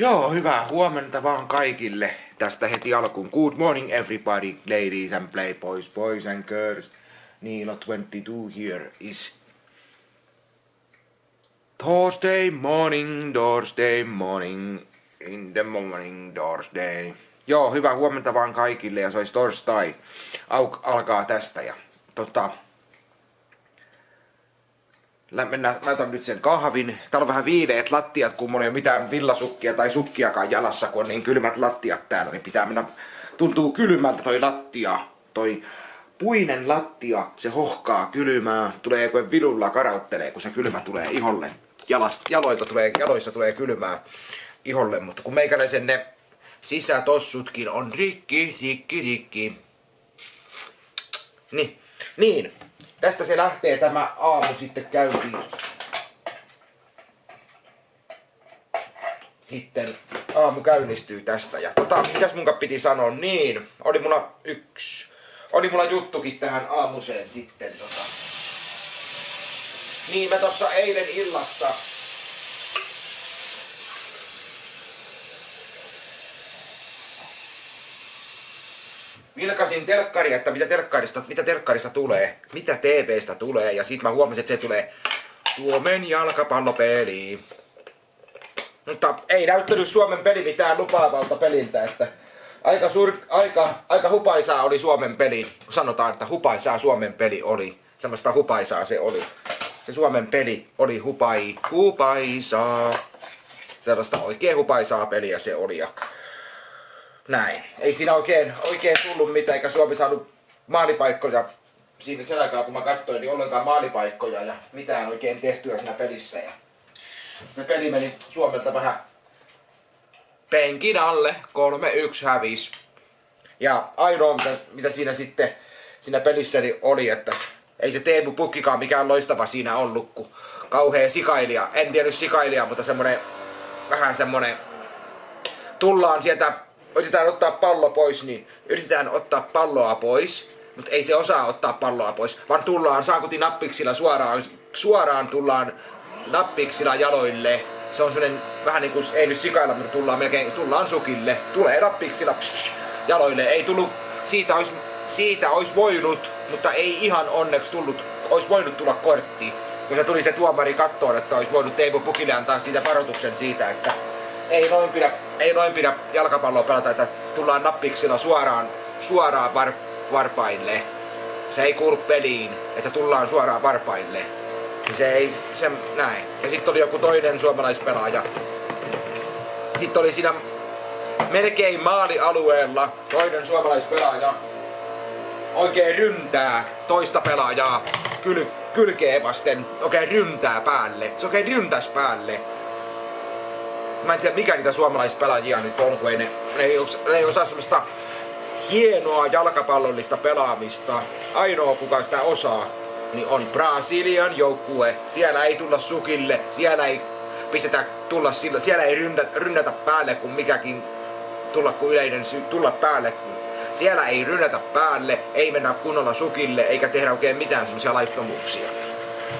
Joo, hyvää huomenta vaan kaikille. Tästä heti alkuun. Good morning everybody, ladies and playboys, boys and girls. Niilo 22 here is Thursday morning, Thursday morning, in the morning, Thursday. Joo, hyvää huomenta vaan kaikille ja se olisi torstai. Auk alkaa tästä ja tota, Mennään, mä otan nyt sen kahvin. Täällä on vähän viileet lattiat, kun mulla ei ole mitään villasukkia tai sukkiakaan jalassa, kun on niin kylmät lattiat täällä, niin pitää mennä... Tuntuu kylmältä toi lattia, toi puinen lattia, se hohkaa kylmää, tulee kuin vilulla karauttelee, kun se kylmä tulee iholle. Jalast, jaloilta tulee, jaloissa tulee kylmää iholle, mutta kun meikäläisen ne sisätossutkin on rikki, rikki, rikki. Niin, niin. Tästä se lähtee tämä aamu sitten käyntiin. Sitten aamu käynnistyy tästä. Ja tota, mitäs munka piti sanoa? Niin, oli mulla yksi. Oli mulla juttukin tähän aamuseen sitten. Tota. Niin, mä tossa eilen illasta vilkasin telkkaria, että mitä telkkarista, mitä telkkarista tulee, mitä TVstä tulee, ja sit mä huomasin, että se tulee Suomen jalkapallopeli. Mutta ei näyttänyt Suomen peli mitään lupaavalta peliltä, että aika, sur, aika, aika hupaisaa oli Suomen peli. Sanotaan, että hupaisaa Suomen peli oli. Semmoista hupaisaa se oli. Se Suomen peli oli hupai, hupaisaa. Sellaista oikein hupaisaa peliä se oli. Ja näin. Ei siinä oikein, oikein tullut mitään, eikä Suomi saanut maalipaikkoja siinä sen aikaa, kun mä katsoin, niin ollenkaan maalipaikkoja ja mitään oikein tehtyä siinä pelissä. Ja se peli meni Suomelta vähän penkin alle, 3-1 hävis. Ja ainoa, mitä, mitä siinä sitten siinä pelissä niin oli, että ei se Teemu Pukkikaan mikään loistava siinä ollut, kun kauhea sikailija. En tiedä sikailija, mutta semmonen vähän semmonen tullaan sieltä yritetään ottaa pallo pois, niin yritetään ottaa palloa pois, mutta ei se osaa ottaa palloa pois, vaan tullaan saakuti nappiksilla suoraan, suoraan tullaan nappiksilla jaloille. Se on sellainen vähän niin kuin, ei nyt sikailla, mutta tullaan melkein, tullaan sukille. Tulee nappiksilla pss, jaloille. Ei tullut, siitä olisi, siitä olisi voinut, mutta ei ihan onneksi tullut, olisi voinut tulla kortti. Kun se tuli se tuomari kattoon, että olisi voinut Teemu Pukille antaa siitä varoituksen siitä, että ei noin pidä, ei noin pidä jalkapalloa pelata, että tullaan nappiksilla suoraan, suoraan var, varpaille. Se ei kuulu peliin, että tullaan suoraan varpaille. Niin se ei, se näin. Ja sitten oli joku toinen suomalaispelaaja. Sitten oli siinä melkein maalialueella toinen suomalaispelaaja oikein ryntää toista pelaajaa kyl, kylkeen vasten, oikein ryntää päälle. Se oikein ryntäs päälle mä en tiedä mikä niitä suomalaispelaajia nyt on, kun ei ne, ne, ei, ne ei osaa semmoista hienoa jalkapallollista pelaamista. Ainoa kuka sitä osaa, niin on Brasilian joukkue. Siellä ei tulla sukille, siellä ei pistetä tulla sillä, siellä ei rynnätä, rynnätä päälle kun mikäkin tulla kuin yleinen syy, tulla päälle. Siellä ei rynnätä päälle, ei mennä kunnolla sukille, eikä tehdä oikein mitään semmoisia laittomuuksia.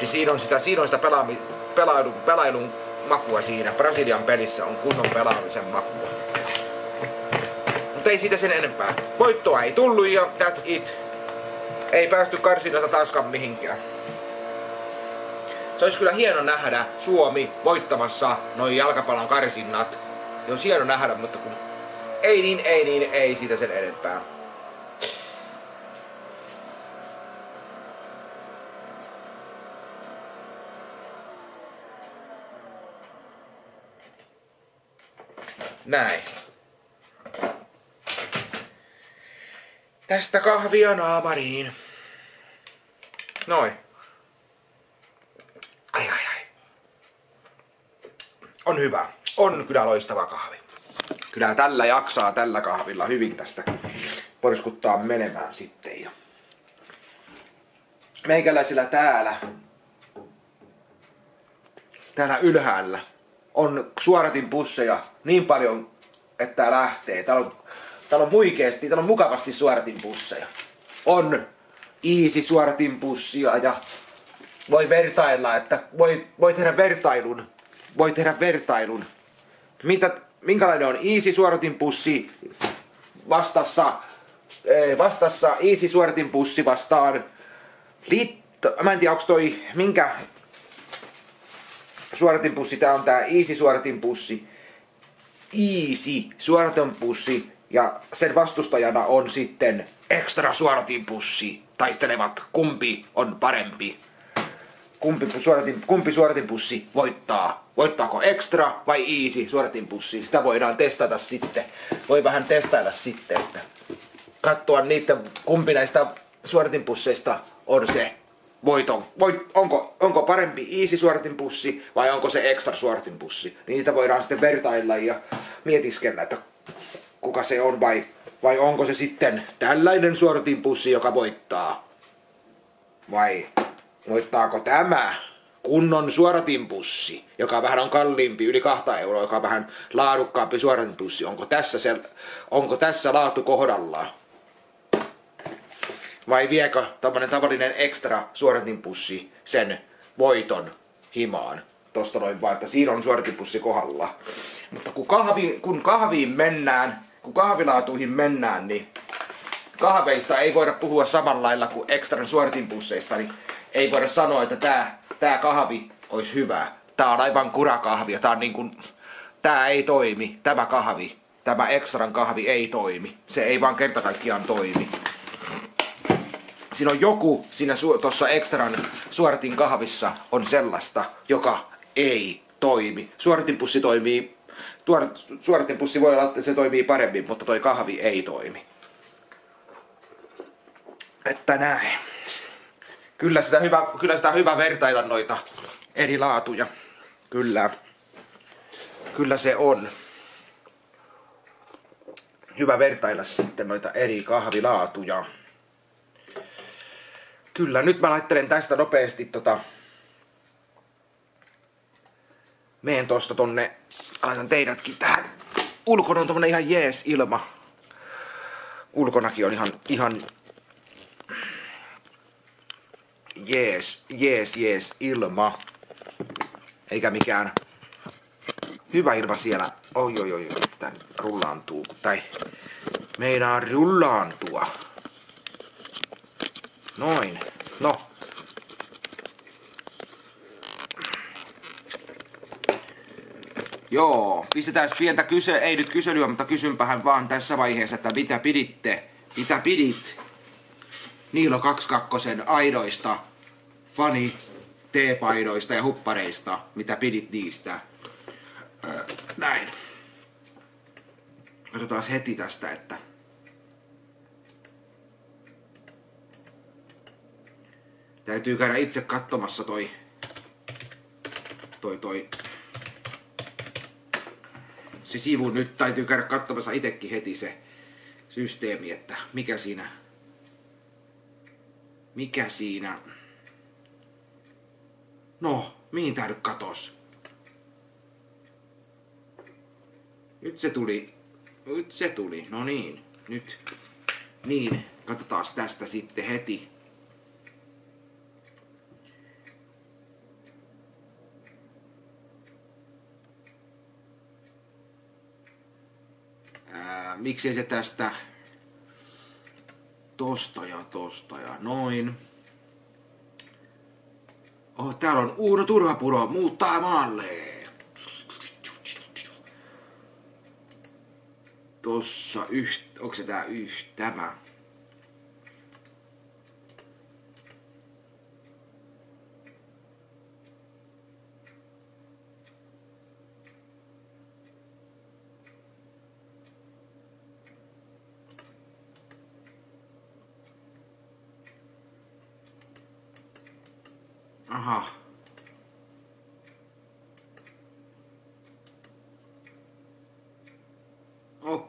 Niin siinä on sitä, siinä on sitä pelaami, pelailun, pelailun makua siinä. Brasilian pelissä on kunnon pelaamisen makua. Mutta ei siitä sen enempää. Voittoa ei tullut ja that's it. Ei päästy karsinasta taaskaan mihinkään. Se olisi kyllä hieno nähdä Suomi voittamassa noin jalkapallon karsinnat. Se on hieno nähdä, mutta kun ei niin, ei niin, ei siitä sen enempää. Näin. Tästä kahvia naamariin. Noin. Ai ai ai. On hyvä. On kyllä loistava kahvi. Kyllä tällä jaksaa tällä kahvilla hyvin tästä porskuttaa menemään sitten. Ja meikäläisillä täällä, täällä ylhäällä on suoratin pusseja niin paljon, että tää lähtee. Täällä on, täällä on muikeesti, täällä on mukavasti suoratin pusseja. On easy suoratin pussia ja voi vertailla, että voi, voi tehdä vertailun. Voi tehdä vertailun. Mitä, minkälainen on Easy suoratinpussi vastassa, eh, vastassa Easy suoratinpussi vastaan liitto, mä en tiedä onko toi, minkä suoratinpussi tää on tää Easy suoratinpussi. Easy suoratinpussi ja sen vastustajana on sitten Extra suoratinpussi. Taistelevat kumpi on parempi kumpi, suoratin, kumpi suoratinpussi voittaa. Voittaako extra vai easy suoratinpussi? Sitä voidaan testata sitten. Voi vähän testailla sitten, että katsoa niitä, kumpi näistä suoratinpusseista on se voiton. Voit, onko, onko parempi easy suoratinpussi vai onko se extra suoratinpussi? Niitä voidaan sitten vertailla ja mietiskellä, että kuka se on vai, vai onko se sitten tällainen suoratinpussi, joka voittaa. Vai voittaako tämä kunnon suoratimpussi, joka vähän on kalliimpi, yli kahta euroa, joka on vähän laadukkaampi suoratimpussi. Onko tässä, se, onko tässä laatu kohdallaan? Vai viekö tämmönen tavallinen ekstra suoratimpussi sen voiton himaan? Tosta noin vaan, että siinä on suoratimpussi kohdalla. Mutta kun, kahvi, kun kahviin mennään, kun kahvilaatuihin mennään, niin kahveista ei voida puhua samalla lailla kuin ekstran suoratimpusseista, niin ei voida sanoa, että tämä tää kahvi olisi hyvä. Tää on aivan kurakahvi ja tää on niin kuin, tää ei toimi, tämä kahvi, tämä ekstran kahvi ei toimi. Se ei vaan kerta kaikkiaan toimi. Siinä on joku siinä su- tuossa ekstran suoratin kahvissa on sellaista, joka ei toimi. Suoratinpussi toimii, suoratinpussi voi olla, että se toimii paremmin, mutta toi kahvi ei toimi. Että näin kyllä sitä hyvä, kyllä sitä hyvä vertailla noita eri laatuja. Kyllä. Kyllä se on. Hyvä vertailla sitten noita eri kahvilaatuja. Kyllä, nyt mä laittelen tästä nopeasti tota... Meen tosta tonne, laitan teidätkin tähän. Ulkona on tommonen ihan jees ilma. Ulkonakin on ihan, ihan jees, jees, jees ilma. Eikä mikään hyvä ilma siellä. Oi, oi, oi, tää rullaantuu, tai meinaa rullaantua. Noin. No. Joo, pistetään pientä kyse, ei nyt kyselyä, mutta kysynpähän vaan tässä vaiheessa, että mitä piditte, mitä pidit Niilo 22 aidoista fani teepaidoista ja huppareista, mitä pidit niistä. Öö, näin. Katsotaan heti tästä, että täytyy käydä itse katsomassa toi toi toi se sivu nyt täytyy käydä katsomassa itsekin heti se systeemi, että mikä siinä mikä siinä... No, mihin tää nyt katos? Nyt se tuli. Nyt se tuli. No niin. Nyt. Niin. Katsotaan tästä sitten heti. Ää, miksei se tästä tosta ja tosta ja noin. Oh, täällä on Uuno Turhapuro muuttaa maalle. Tossa yht, onko se tää yht, tämä?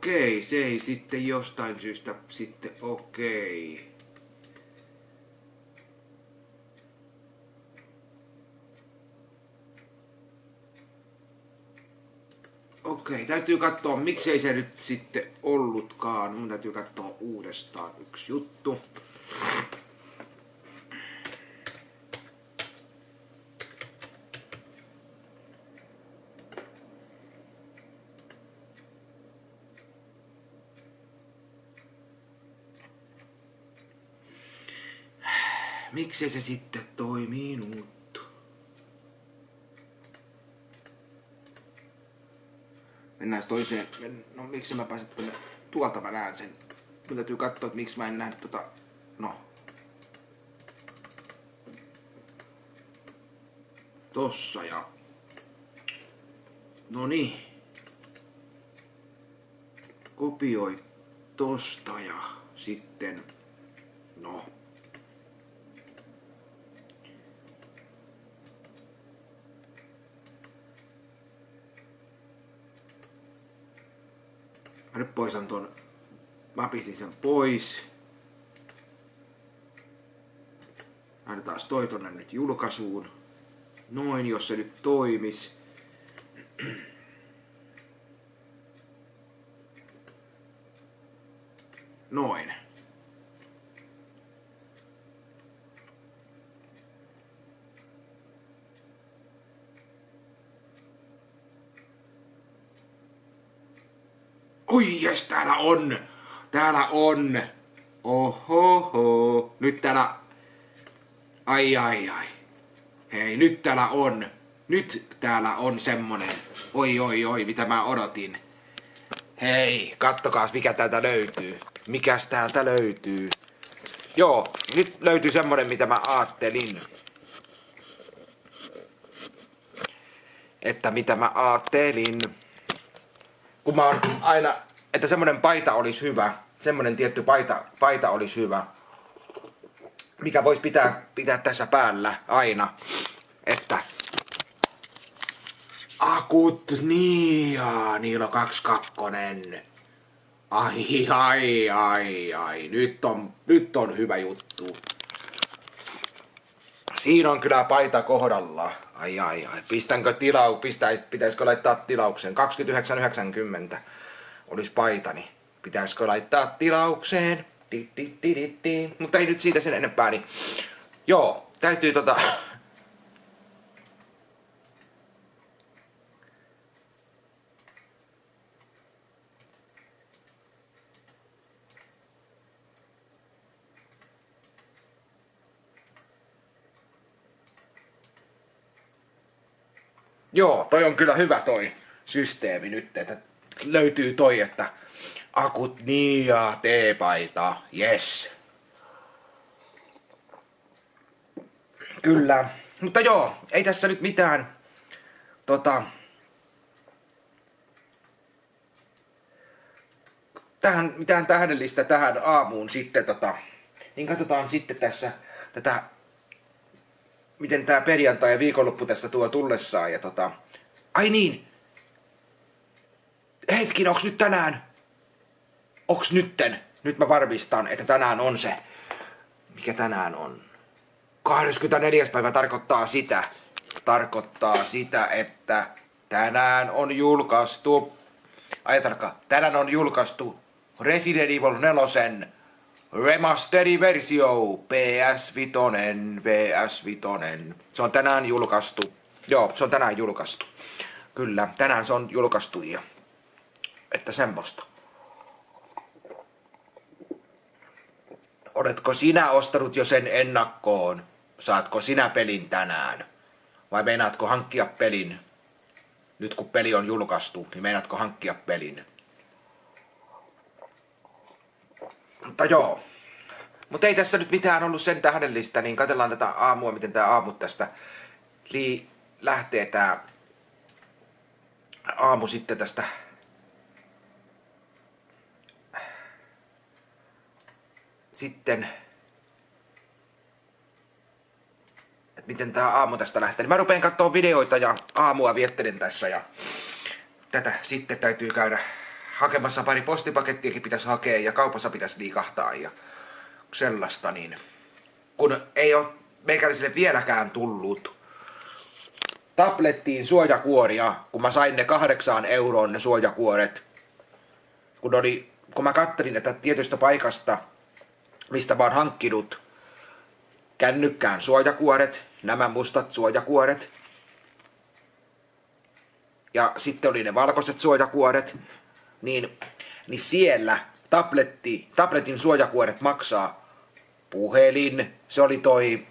Okei, se ei sitten jostain syystä sitten okei. Okei, täytyy katsoa, miksei se nyt sitten ollutkaan. Mun täytyy katsoa uudestaan yksi juttu. Miksi se sitten toimii nuuttu? Mennään toiseen. No miksi mä pääsen tuonne? Tuolta mä näen sen. Mun täytyy katsoa, että miksi mä en nähnyt tota... No. Tossa ja... No niin. Kopioi tosta ja sitten... No. Mä nyt poistan ton, mä pistin sen pois. Laitetaan toi tonne nyt julkaisuun. Noin, jos se nyt toimis. Noin. Oi jes, täällä on! Täällä on! Ohoho! Nyt täällä... Ai ai ai. Hei, nyt täällä on. Nyt täällä on semmonen. Oi oi oi, mitä mä odotin. Hei, kattokaas mikä täältä löytyy. Mikäs täältä löytyy? Joo, nyt löytyy semmonen mitä mä aattelin. Että mitä mä aattelin kun mä oon aina, että semmonen paita olisi hyvä, semmonen tietty paita, paita olisi hyvä, mikä voisi pitää, pitää tässä päällä aina, että akut, on kaksi kakkonen. Ai, ai, ai, ai, nyt on, nyt on hyvä juttu. Siinä on kyllä paita kohdalla. Ai ai ai. Pistänkö tilau, pistäis, pitäisikö laittaa tilaukseen? 29,90 olisi paitani. Pitäisikö laittaa tilaukseen? Di, di, di, di, di. Mutta ei nyt siitä sen enempää, niin joo, täytyy tota, Joo, toi on kyllä hyvä toi systeemi nyt, että löytyy toi, että akut niin ja teepaita, yes. Kyllä, mutta joo, ei tässä nyt mitään, tota, tähän, mitään tähdellistä tähän aamuun sitten tota, niin katsotaan sitten tässä tätä miten tämä perjantai ja viikonloppu tästä tuo tullessaan. Ja tota... Ai niin! Hetkin, onks nyt tänään? Onks nytten? Nyt mä varmistan, että tänään on se. Mikä tänään on? 24. päivä tarkoittaa sitä. Tarkoittaa sitä, että tänään on julkaistu. Ajatelkaa, tänään on julkaistu Resident Evil 4 Remasteri-versio PS5, PS5. Se on tänään julkaistu. Joo, se on tänään julkaistu. Kyllä, tänään se on julkaistu ja että semmoista. Oletko sinä ostanut jo sen ennakkoon? Saatko sinä pelin tänään? Vai meinaatko hankkia pelin? Nyt kun peli on julkaistu, niin meinaatko hankkia pelin? Mutta joo. Mutta ei tässä nyt mitään ollut sen tähdellistä, niin katsellaan tätä aamua, miten tämä aamu tästä lii, lähtee tämä aamu sitten tästä sitten että miten tämä aamu tästä lähtee. Niin mä rupean katsoa videoita ja aamua viettelen tässä ja tätä sitten täytyy käydä hakemassa pari postipakettiakin pitäisi hakea ja kaupassa pitäisi liikahtaa ja sellaista, niin kun ei ole meikäläisille vieläkään tullut tablettiin suojakuoria, kun mä sain ne kahdeksaan euroon ne suojakuoret, kun, oli, kun mä kattelin että tietystä paikasta, mistä mä oon hankkinut kännykkään suojakuoret, nämä mustat suojakuoret, ja sitten oli ne valkoiset suojakuoret, niin, niin siellä tabletti, tabletin suojakuoret maksaa puhelin, se oli toi,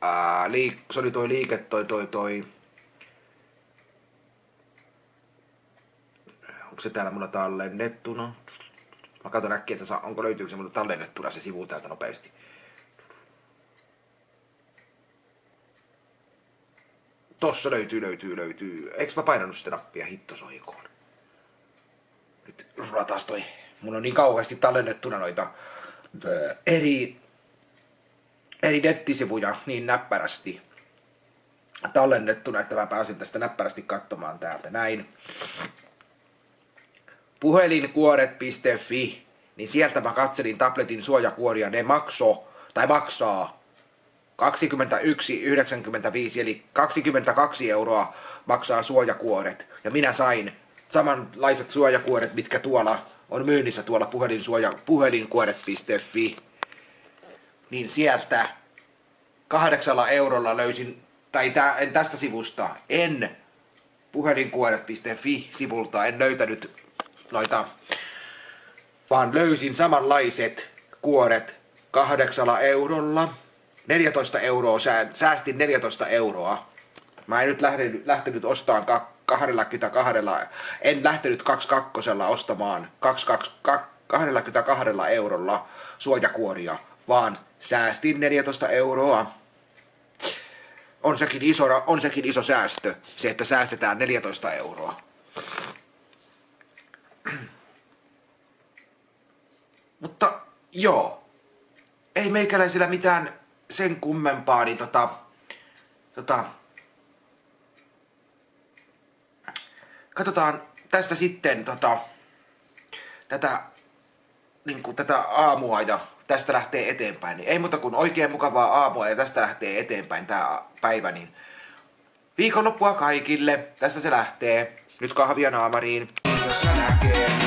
ää, liik, se oli toi liike, toi, toi, toi, onko se täällä mulla tallennettuna? Mä katson äkkiä, että saa, onko löytyykö se mulla tallennettuna se sivu täältä nopeasti. Tossa löytyy, löytyy, löytyy. Eikö mä painanut sitä nappia hitto soikoon? Nyt ratas toi. Mun on niin kauheasti tallennettuna noita eri, eri nettisivuja niin näppärästi tallennettuna, että mä pääsin tästä näppärästi katsomaan täältä näin. Puhelinkuoret.fi, niin sieltä mä katselin tabletin suojakuoria, ne makso, tai maksaa 21,95 eli 22 euroa maksaa suojakuoret. Ja minä sain samanlaiset suojakuoret, mitkä tuolla on myynnissä tuolla puhelinsuoja, puhelinkuoret.fi. Niin sieltä kahdeksalla eurolla löysin, tai tä, en tästä sivusta, en puhelinkuoret.fi sivulta, en löytänyt noita, vaan löysin samanlaiset kuoret kahdeksalla eurolla 14 euroa, säästin 14 euroa. Mä en nyt lähtenyt, lähtenyt ostamaan 22, en lähtenyt 22 ostamaan 22 eurolla suojakuoria, vaan säästin 14 euroa. On sekin, iso, on sekin iso säästö, se että säästetään 14 euroa. Mutta joo, ei meikäläisillä mitään sen kummempaa, niin tota, tota, katsotaan tästä sitten tota, tätä, niin kuin tätä aamua ja tästä lähtee eteenpäin. Niin ei muuta kuin oikein mukavaa aamua ja tästä lähtee eteenpäin tämä päivä. Niin viikonloppua kaikille. Tästä se lähtee. Nyt kahvia naamariin. Jos näkee.